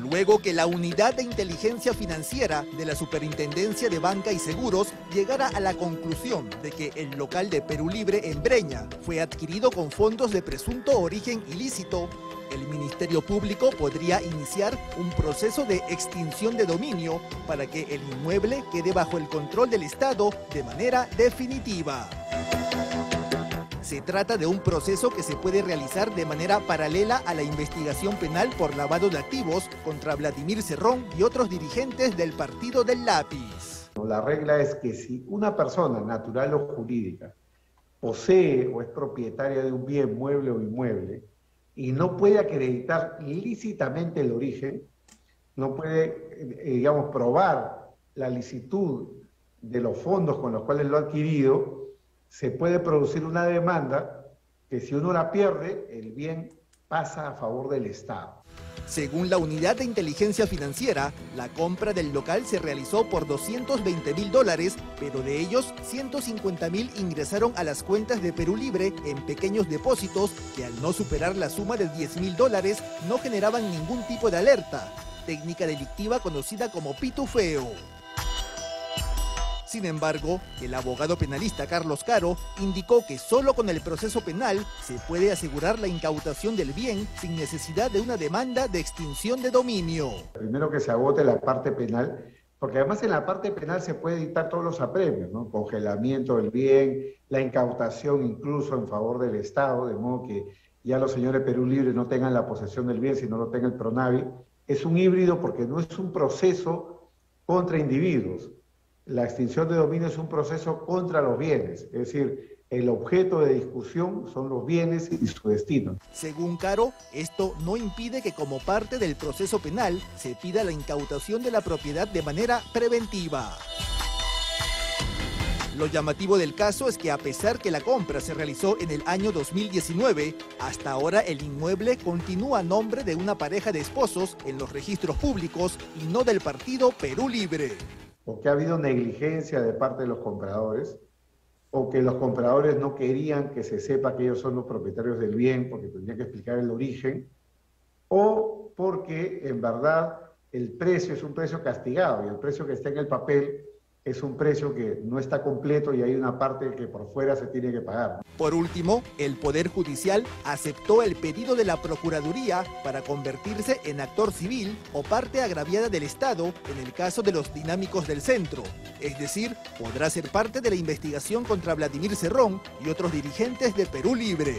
luego que la unidad de inteligencia financiera de la Superintendencia de Banca y Seguros llegara a la conclusión de que el local de Perú Libre en Breña fue adquirido con fondos de presunto origen ilícito, el Ministerio Público podría iniciar un proceso de extinción de dominio para que el inmueble quede bajo el control del Estado de manera definitiva. Se trata de un proceso que se puede realizar de manera paralela a la investigación penal por lavado de activos contra Vladimir Cerrón y otros dirigentes del Partido del Lápiz. La regla es que si una persona natural o jurídica posee o es propietaria de un bien mueble o inmueble y no puede acreditar lícitamente el origen, no puede, eh, digamos, probar la licitud de los fondos con los cuales lo ha adquirido, se puede producir una demanda que si uno la pierde, el bien pasa a favor del Estado. Según la unidad de inteligencia financiera, la compra del local se realizó por 220 mil dólares, pero de ellos 150 mil ingresaron a las cuentas de Perú Libre en pequeños depósitos que al no superar la suma de 10 mil dólares no generaban ningún tipo de alerta, técnica delictiva conocida como pitufeo. Sin embargo, el abogado penalista Carlos Caro indicó que solo con el proceso penal se puede asegurar la incautación del bien sin necesidad de una demanda de extinción de dominio. Primero que se agote la parte penal, porque además en la parte penal se puede dictar todos los apremios, ¿no? Congelamiento del bien, la incautación incluso en favor del Estado, de modo que ya los señores Perú Libre no tengan la posesión del bien, sino lo tenga el PRONAVI. Es un híbrido porque no es un proceso contra individuos, la extinción de dominio es un proceso contra los bienes, es decir, el objeto de discusión son los bienes y su destino. Según Caro, esto no impide que como parte del proceso penal se pida la incautación de la propiedad de manera preventiva. Lo llamativo del caso es que a pesar que la compra se realizó en el año 2019, hasta ahora el inmueble continúa a nombre de una pareja de esposos en los registros públicos y no del partido Perú Libre o que ha habido negligencia de parte de los compradores, o que los compradores no querían que se sepa que ellos son los propietarios del bien porque tendrían que explicar el origen, o porque en verdad el precio es un precio castigado y el precio que está en el papel es un precio que no está completo y hay una parte que por fuera se tiene que pagar. Por último, el Poder Judicial aceptó el pedido de la Procuraduría para convertirse en actor civil o parte agraviada del Estado en el caso de los dinámicos del centro. Es decir, podrá ser parte de la investigación contra Vladimir Cerrón y otros dirigentes de Perú Libre.